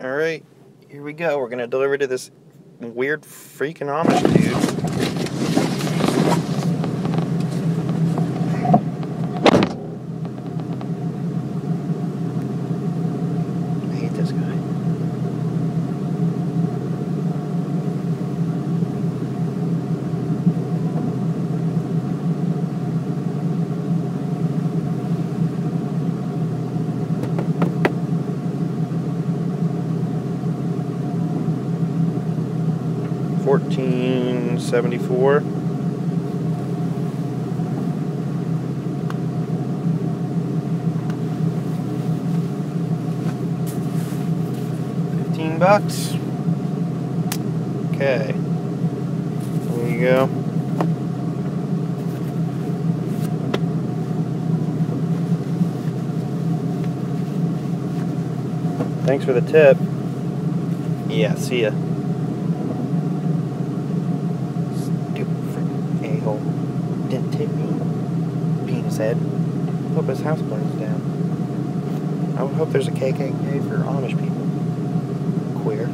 Alright, here we go. We're gonna deliver to this weird freaking Amish dude. I hate this guy. Fourteen seventy four. Fifteen bucks. Okay. There you go. Thanks for the tip. Yeah, see ya. Didn't tip me. Penis head. Hope his house burns down. I would hope there's a KKK for Amish people. Queer.